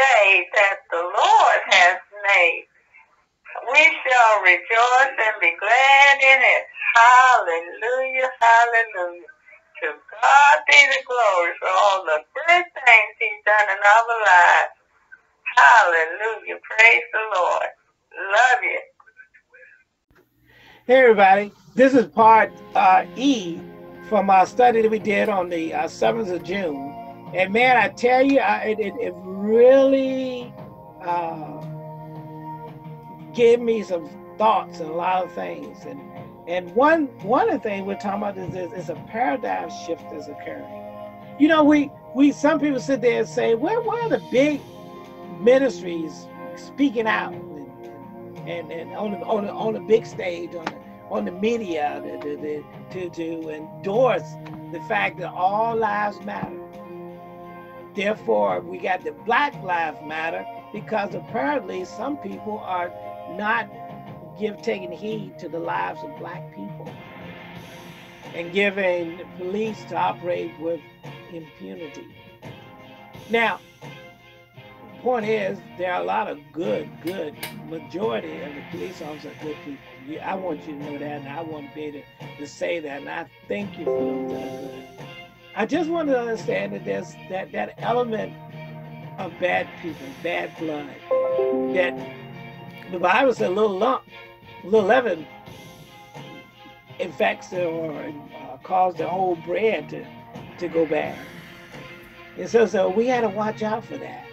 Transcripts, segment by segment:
day that the Lord has made. We shall rejoice and be glad in it. Hallelujah, hallelujah. To God be the glory for all the good things he's done in our lives. Hallelujah. Praise the Lord. Love you. Hey, everybody. This is part uh, E from our study that we did on the uh, 7th of June. And man, I tell you, I, it, it, really uh, gave me some thoughts and a lot of things. And and one one of the things we're talking about is, is, is a paradigm shift that's occurring. You know, we we some people sit there and say, where where are the big ministries speaking out and, and, and on the on the on the big stage on the on the media to, to, to endorse the fact that all lives matter. Therefore, we got the Black Lives Matter because apparently some people are not give taking heed to the lives of black people and giving the police to operate with impunity. Now, point is, there are a lot of good, good majority of the police officers are good people. I want you to know that, and I want to be able to, to say that, and I thank you for those that are good. I just want to understand that there's that that element of bad people, bad blood, that the Bible said a little lump little leaven infects or uh, cause the whole bread to, to go bad. And so, so we got to watch out for that.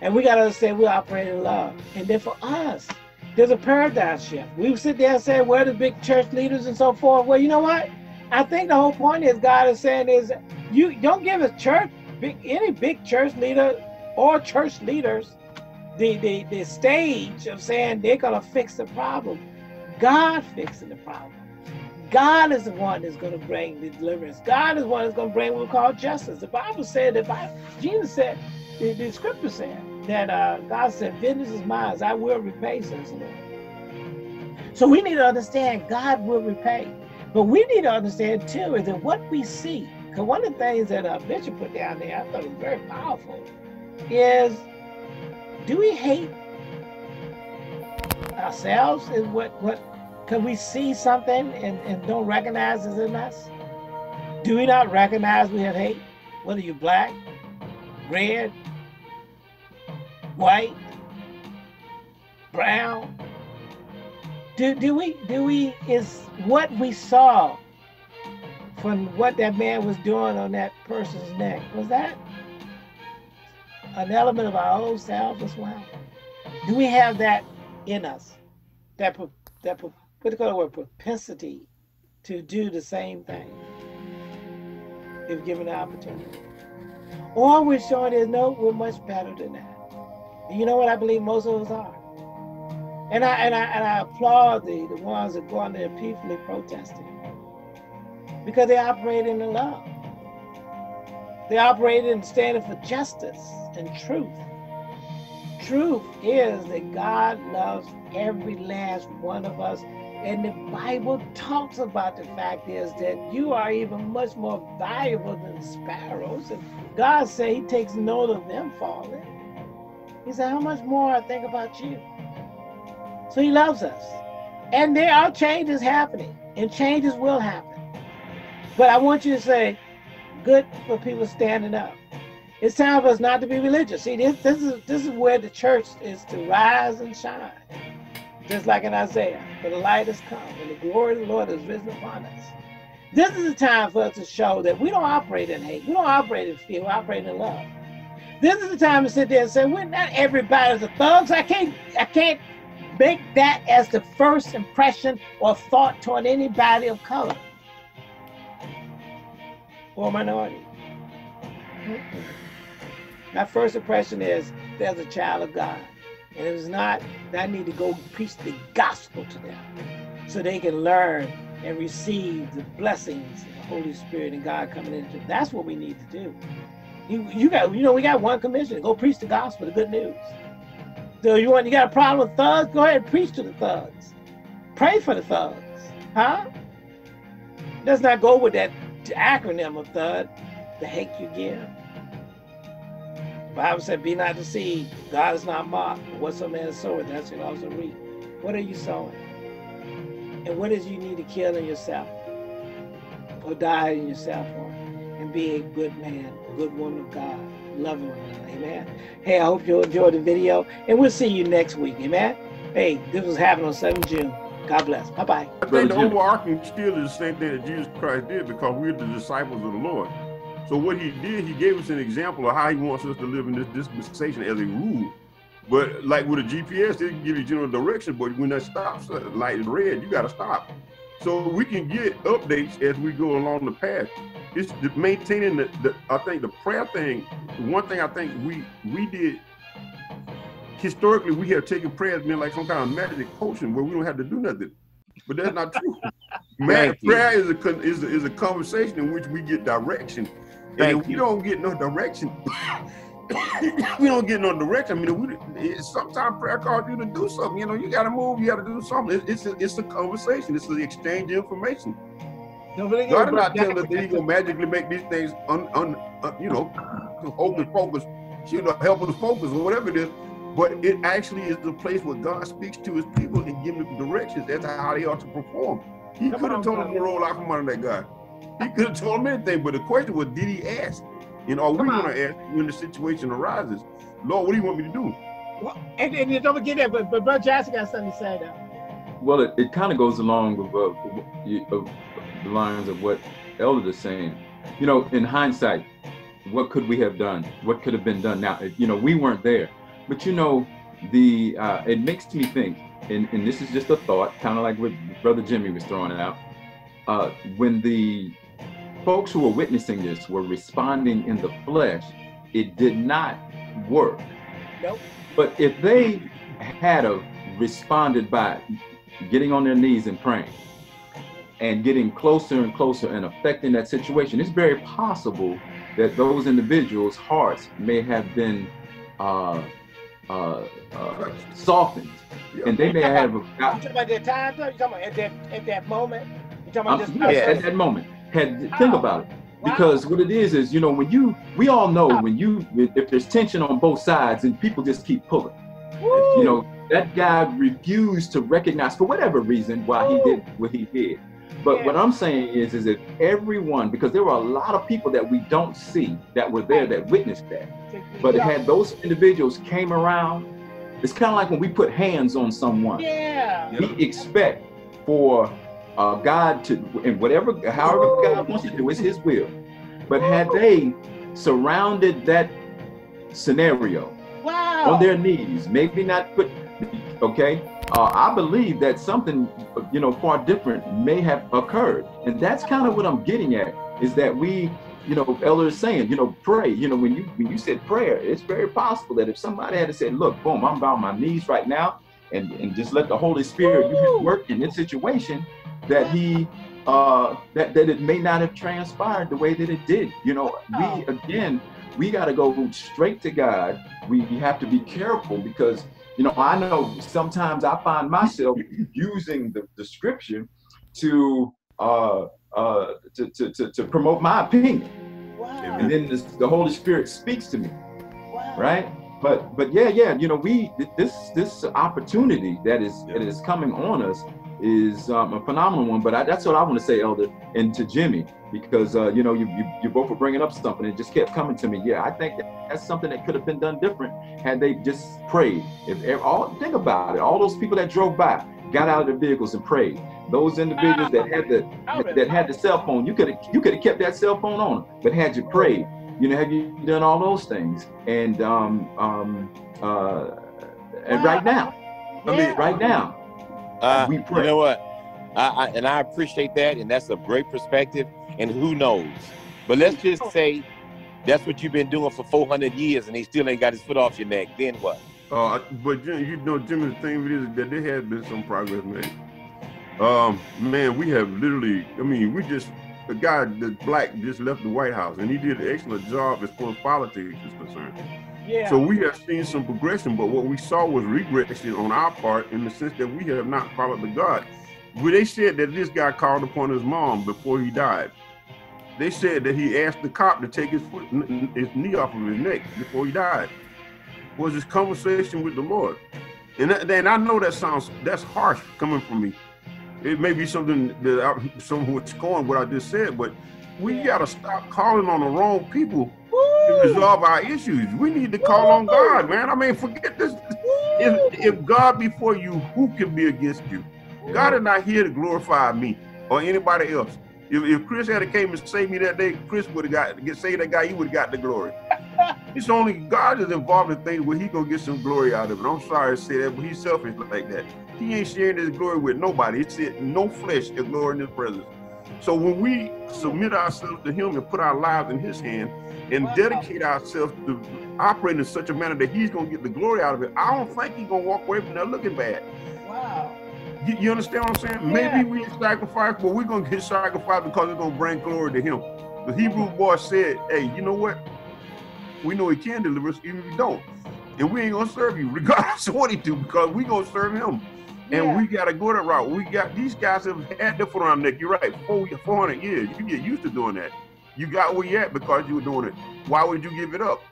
And we got to understand we operate in love. And then for us, there's a paradigm shift. We sit there and say, where the big church leaders and so forth? Well, you know what? I think the whole point is God is saying is you don't give a church, big, any big church leader or church leaders the, the, the stage of saying they're going to fix the problem. God fixing the problem. God is the one that's going to bring the deliverance. God is the one that's going to bring what we call justice. The Bible said that Bible, Jesus said, the, the scripture said that uh, God said, vengeance is mine, I will repay, says the Lord. So we need to understand God will repay. But we need to understand too is that what we see, because one of the things that uh, Bishop put down there, I thought was very powerful, is do we hate ourselves is what what can we see something and, and don't recognize it in us? Do we not recognize we have hate? Whether you're black, red, white, brown. Do do we do we is what we saw from what that man was doing on that person's neck, was that an element of our old self as well? Do we have that in us that that what do you call it word propensity to do the same thing if given the opportunity. Or we're showing is no, we're much better than that. And you know what I believe most of us are. And I and I and I applaud the, the ones that go on there peacefully protesting. Because they operate in love. They operate in standing for justice and truth truth is that God loves every last one of us. And the Bible talks about the fact is that you are even much more valuable than sparrows. And God said he takes note of them falling. He said, how much more I think about you? So he loves us. And there are changes happening and changes will happen. But I want you to say, good for people standing up. It's time for us not to be religious. See, this, this is this is where the church is to rise and shine. Just like in Isaiah, for the light has come and the glory of the Lord has risen upon us. This is the time for us to show that we don't operate in hate. We don't operate in fear. We operate in love. This is the time to sit there and say, we're not everybody's a thug. So I can't I can't make that as the first impression or thought toward anybody of color or minority. My first impression is there's a child of God. And if it's not, then I need to go preach the gospel to them so they can learn and receive the blessings of the Holy Spirit and God coming into them. That's what we need to do. You, you got, you know, we got one commission: go preach the gospel, the good news. So you want, you got a problem with thugs? Go ahead and preach to the thugs. Pray for the thugs, huh? Let's not go with that acronym of thug, the hate you give. Bible said, "Be not deceived. God is not mocked. What some man soweth, that shall also reap." What are you sowing? And what is you need to kill in yourself, or die in yourself and be a good man, a good woman of God, loving another. Amen. Hey, I hope you enjoyed the video, and we'll see you next week. Amen. Hey, this was happening on 7 June. God bless. Bye bye. I think the overarching still is the same thing that Jesus Christ did because we're the disciples of the Lord. So what he did, he gave us an example of how he wants us to live in this dispensation as a rule. But like with a GPS, they can give you general direction, but when that stops uh, light is red, you got to stop. So we can get updates as we go along the path. It's maintaining the, the, I think the prayer thing. One thing I think we we did historically, we have taken prayer as being like some kind of magic potion where we don't have to do nothing. But that's not true. Man, prayer is a, is a is a conversation in which we get direction and if we don't get no direction, we don't get no direction. I mean, we, sometimes prayer calls you to do something. You know, you got to move. You got to do something. It's it's a, it's a conversation. It's the exchange of information. No, God is not telling us that He gonna magically make these things un, un, un you know, hocus pocus, you know, help us focus or whatever it is. But it actually is the place where God speaks to His people and gives them directions as to how they ought to perform. He could have told them to roll out from under that guy. He could have told them anything, but the question was, did he ask? You know, are we going to ask when the situation arises? Lord, what do you want me to do? Well, and, and don't forget that, but, but Brother Jackson got something to say, though. Well, it, it kind of goes along with uh, uh, the lines of what Elder is saying. You know, in hindsight, what could we have done? What could have been done? Now, you know, we weren't there, but you know, the uh, it makes me think, and, and this is just a thought, kind of like what Brother Jimmy was throwing out. Uh, when the folks who were witnessing this were responding in the flesh, it did not work. Nope. But if they had a responded by getting on their knees and praying and getting closer and closer and affecting that situation, it's very possible that those individuals' hearts may have been uh, uh, uh, softened, and they may have. you talking about that time? You talking about at that at that moment? You talking about this? Yeah, at that moment. Had think about it. Because what it is is you know when you we all know when you if there's tension on both sides and people just keep pulling. You know that guy refused to recognize for whatever reason why he did what he did but what i'm saying is is that everyone because there were a lot of people that we don't see that were there that witnessed that. But had those individuals came around it's kind of like when we put hands on someone. Yeah. We expect for uh, God to, and whatever, however God wants to do, it's His will. But had they surrounded that scenario wow. on their knees, maybe not put, okay, uh, I believe that something, you know, far different may have occurred. And that's kind of what I'm getting at is that we, you know, Elder is saying, you know, pray. You know, when you when you said prayer, it's very possible that if somebody had to say, look, boom, I'm on my knees right now, and, and just let the Holy Spirit do his work in this situation, that he uh that that it may not have transpired the way that it did you know we again we got to go straight to god we have to be careful because you know i know sometimes i find myself using the, the scripture to uh uh to, to, to, to promote my opinion wow. and then this, the holy spirit speaks to me wow. right but but yeah yeah you know we this this opportunity that is yeah. that is coming on us is um, a phenomenal one. But I, that's what I want to say, Elder, and to Jimmy, because uh, you know you, you you both were bringing up something. It just kept coming to me. Yeah, I think that that's something that could have been done different had they just prayed. If, if all think about it, all those people that drove by got out of their vehicles and prayed. Those individuals that had the that had the cell phone, you could have you could have kept that cell phone on, but had you prayed, you know, have you done all those things? And um um uh and right now, I mean, right now, uh, we pray. You know what? I, I, and I appreciate that, and that's a great perspective. And who knows? But let's just say that's what you've been doing for 400 years, and he still ain't got his foot off your neck. Then what? Uh, but you know, Jimmy, the thing is that there has been some progress made. Um, man, we have literally. I mean, we just the guy that black just left the White House, and he did an excellent job as far as politics is concerned. Yeah. So we have seen some progression, but what we saw was regression on our part in the sense that we have not followed the God. Where they said that this guy called upon his mom before he died. they said that he asked the cop to take his foot, his knee off of his neck before he died. Was his conversation with the Lord, and then I know that sounds that's harsh coming from me. It may be something that I, someone would scorn what I just said, but we gotta stop calling on the wrong people Woo! to resolve our issues. We need to call Woo! on God, man. I mean, forget this. If, if God before you, who can be against you? God is not here to glorify me or anybody else. If, if Chris had came and saved me that day, Chris would have got get saved that guy, he would have got the glory. it's only God is involved in things where he gonna get some glory out of it. I'm sorry to say that, but he's selfish like that. He ain't sharing his glory with nobody. He said no flesh is glory in his presence. So when we submit ourselves to him and put our lives in his hand and dedicate ourselves to operating in such a manner that he's gonna get the glory out of it, I don't think he's gonna walk away from that looking bad. You, you understand what I'm saying? Yeah. Maybe we sacrifice, but we're gonna get sacrificed because it's gonna bring glory to him. The Hebrew boy said, Hey, you know what? We know he can deliver us even if he don't. And we ain't gonna serve you regardless of what he do, because we gonna serve him. And yeah. we gotta go that route. We got these guys have had their foot on their neck. You're right, four, 400 years. You get used to doing that. You got where you at because you were doing it. Why would you give it up?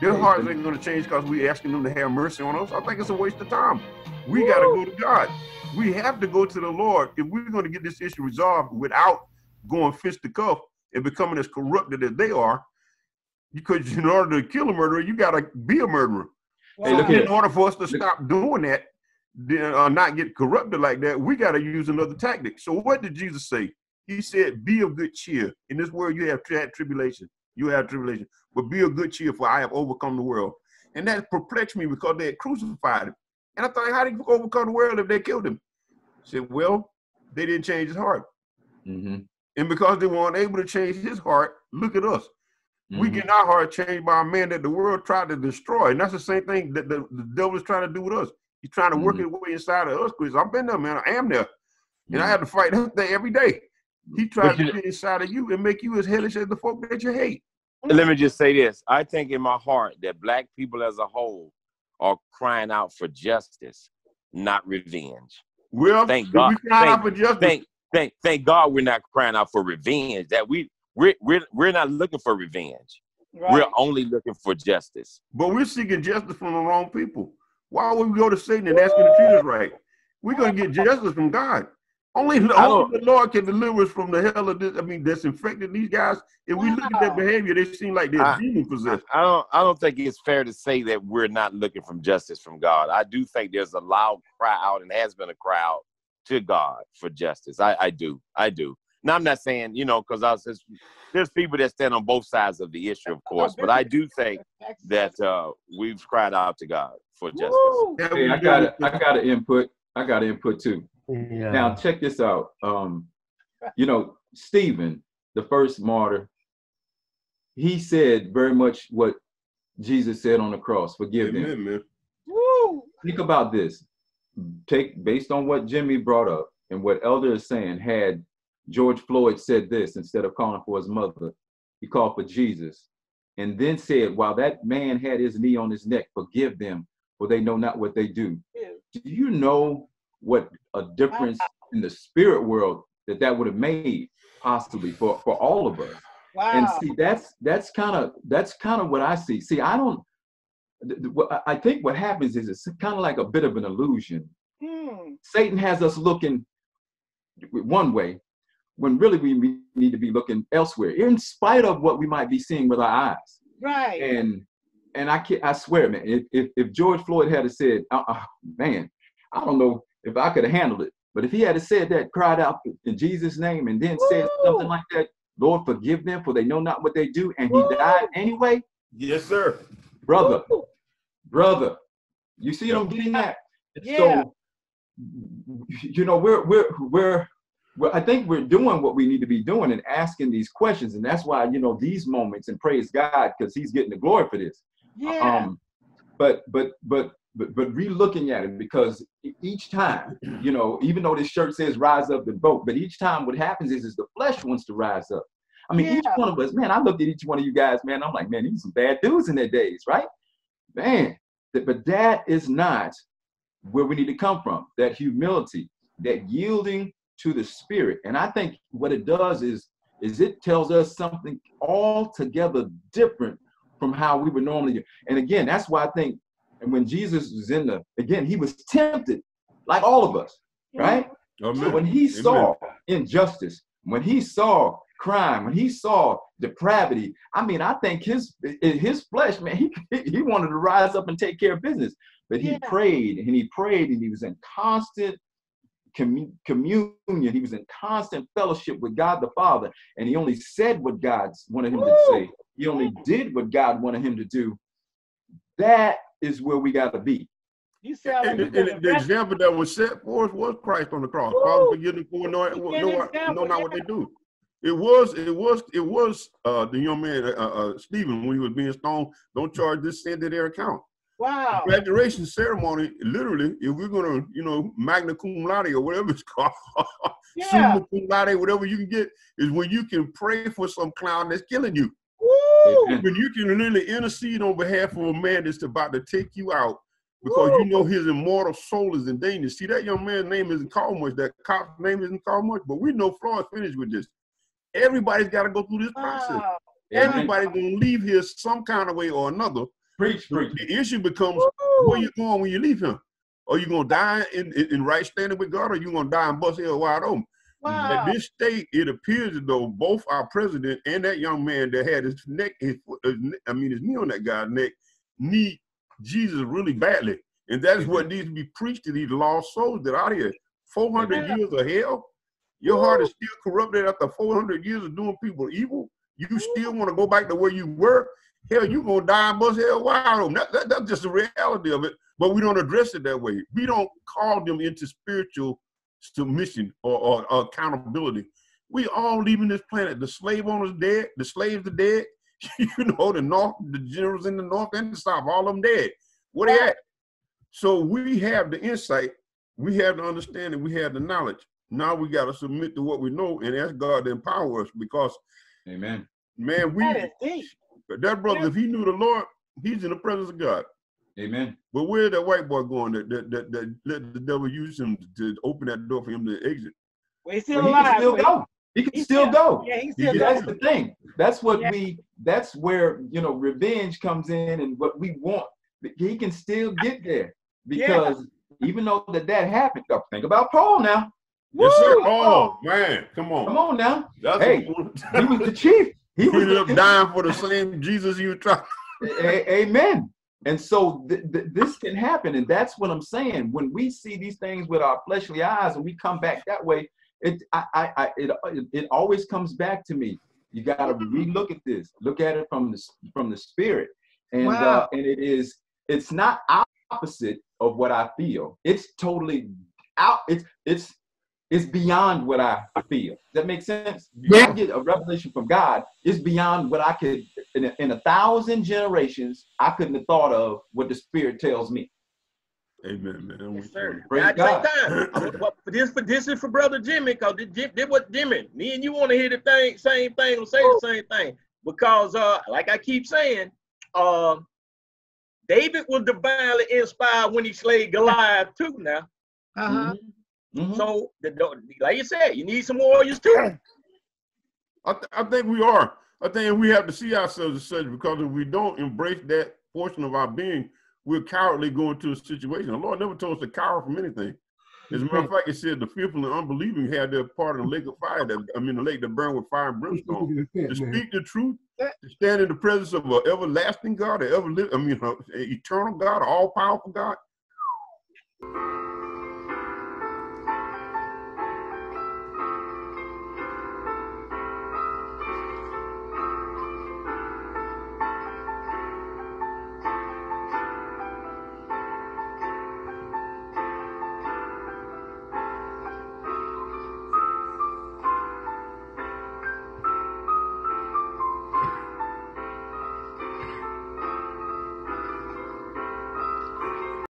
Their hearts ain't gonna change because we asking them to have mercy on us. I think it's a waste of time. We Woo. gotta go to God we have to go to the Lord if we're going to get this issue resolved without going fist to cuff and becoming as corrupted as they are. Because in order to kill a murderer, you got to be a murderer. Hey, look in order for us to stop doing that, then uh, not get corrupted like that, we got to use another tactic. So what did Jesus say? He said, "Be of good cheer." In this world, you have tribulation. You have tribulation, but be of good cheer, for I have overcome the world. And that perplexed me because they had crucified him. And I thought, how did he overcome the world if they killed him? I said, well, they didn't change his heart. Mm-hmm. And because they weren't able to change his heart, look at us. Mm-hmm. We get our heart changed by a man that the world tried to destroy. And that's the same thing that the, the devil is trying to do with us. He's trying to work mm-hmm. his way inside of us, Chris. I've been there, man. I am there. And I mm-hmm. have to fight that day every day. He tries to get inside of you and make you as hellish as the folk that you hate. Let me just say this. I think in my heart that black people as a whole are crying out for justice, not revenge. Well, thank God. We crying out for justice. Thank, thank, thank God we're not crying out for revenge. That we we're we're, we're not looking for revenge. Right. We're only looking for justice. But we're seeking justice from the wrong people. Why would we go to Satan and ask him to treat us right? We're gonna get justice from God. Only, only the Lord can deliver us from the hell of this. I mean, disinfecting these guys. If we wow. look at their behavior, they seem like they're demon possessed. I don't. I don't think it's fair to say that we're not looking from justice from God. I do think there's a loud cry out and has been a cry out to God for justice. I, I do. I do. Now I'm not saying you know because I was just, there's people that stand on both sides of the issue, of course, but I do think that uh, we've cried out to God for justice. Hey, I got I got an input. I got an input too. Yeah. Now check this out. Um, you know, Stephen, the first martyr, he said very much what Jesus said on the cross. Forgive Amen, them. Man. Woo! Think about this. Take based on what Jimmy brought up and what Elder is saying. Had George Floyd said this instead of calling for his mother, he called for Jesus, and then said, while that man had his knee on his neck, forgive them, for they know not what they do. Yeah. Do you know what a difference in the spirit world that that would have made possibly for for all of us. Wow. and see that's that's kind of that's kind of what i see. See i don't i think what happens is it's kind of like a bit of an illusion. Hmm. satan has us looking one way when really we need to be looking elsewhere in spite of what we might be seeing with our eyes. Right. And and i can i swear man if if, if george floyd had said uh, uh, man i don't know if I could have handled it. But if he had said that, cried out in Jesus' name, and then Woo! said something like that, Lord, forgive them, for they know not what they do, and he died anyway. Yes, sir. Brother, Woo! brother, you see what I'm getting at? Yeah. So, you know, we're we're we're well, I think we're doing what we need to be doing and asking these questions, and that's why you know these moments and praise God because He's getting the glory for this. Yeah. Um, but but but but, but re-looking at it because each time, you know, even though this shirt says rise up and vote, but each time what happens is, is the flesh wants to rise up. I mean, yeah. each one of us, man, I looked at each one of you guys, man, I'm like, man, these some bad dudes in their days, right? Man, but that is not where we need to come from. That humility, that yielding to the spirit. And I think what it does is is it tells us something altogether different from how we would normally do. And again, that's why I think, and when Jesus was in the, again, he was tempted like all of us, right? Amen. So when he Amen. saw injustice, when he saw crime, when he saw depravity, I mean, I think his his flesh, man, he he wanted to rise up and take care of business. But he Yeah. prayed and he prayed and he was in constant communion. He was in constant fellowship with God the Father, and he only said what God wanted him to say. He only did what God wanted him to do. That is where we got to be. You sound like And, you and the example that was set for us was Christ on the cross. Woo! Father, forgive them for no, He no, did know, example, not what they do. It was, it was, it was uh, the young man, uh, uh, Stephen, when he was being stoned. Don't charge this sin to their account. Wow. Graduation ceremony, literally, if we're gonna, you know, magna cum laude or whatever it's called, Yeah. summa cum laude, whatever you can get, is when you can pray for some clown that's killing you. Woo! When you can literally intercede on behalf of a man that's about to take you out because you know his immortal soul is in danger. See, that young man's name isn't called much, that cop's name isn't called much, but we know Floyd's finished with this. Everybody's got to go through this process. Wow. Everybody's going to leave here some kind of way or another. Preach, preach. The issue becomes Woo! where you going when you leave him? Are you going to die in, in, in right standing with God or you going to die and bust hell wide open? Wow. At this state, it appears as though both our president and that young man that had his neck, his, his I mean, his knee on that guy's neck, need Jesus really badly. And that is what needs to be preached to these lost souls that are out here. 400 Amen. years of hell. Your heart is still corrupted after 400 years of doing people evil. You still want to go back to where you were. Hell, you going to die and bust hell wide open. That, that, that's just the reality of it. But we don't address it that way. We don't call them into spiritual submission or, or, or accountability. We all leaving this planet. The slave owners dead. The slaves are dead. you know, the north, the generals in the north and the south, all of them dead. Where they at? So we have the insight, we have the understanding, we have the knowledge. Now we got to submit to what we know and ask God to empower us because, Amen. man, we That is deep. that brother, if he knew the Lord, he's in the presence of God. Amen. But where's that white boy going that that, that, that let the devil use him to open that door for him to exit? Well, he's still But he can still so go. He can He's still go. Yeah, he's He still can- That's the thing. That's what Yeah. we. That's where you know revenge comes in, and what we want. He can still get there because even though that that happened, think about Paul now. Yes, sir. Woo! Oh man, come on. Come on now. That's Hey, He was the chief. He he was ended the, up dying for the same Jesus you tried. A- amen. And so th- th- this can happen, and that's what I'm saying. When we see these things with our fleshly eyes, and we come back that way, it I, I, I it, it always comes back to me. You got to relook at this. Look at it from the from the spirit, and uh, and it is it's not opposite of what I feel. It's totally out. It's it's it's beyond what I feel. Does that make sense? Yeah. I get a revelation from God. It's beyond what I could in a, in a thousand generations. I couldn't have thought of what the Spirit tells me. Amen, man. Yes, sir. Praise At God. same time, for this for this is for brother Jimmy, cause this, Jim- this what Jimmy, me and you want to hear the thing, same thing, or say the same thing, because uh, like I keep saying, uh, David was divinely inspired when he slayed Goliath too. Now, Uh-huh. Mhm. so the, the- like you said, you need some warriors too. I, th- I think we are. I think we have to see ourselves as such because if we don't embrace that portion of our being, we're cowardly going to a situation. The Lord never told us to cower from anything. As a matter of fact, it said the fearful and unbelieving had their part in the lake of fire. That I mean, the lake that burned with fire and brimstone. To speak the truth, to stand in the presence of an everlasting God, an ever I mean, an eternal God, an all powerful God.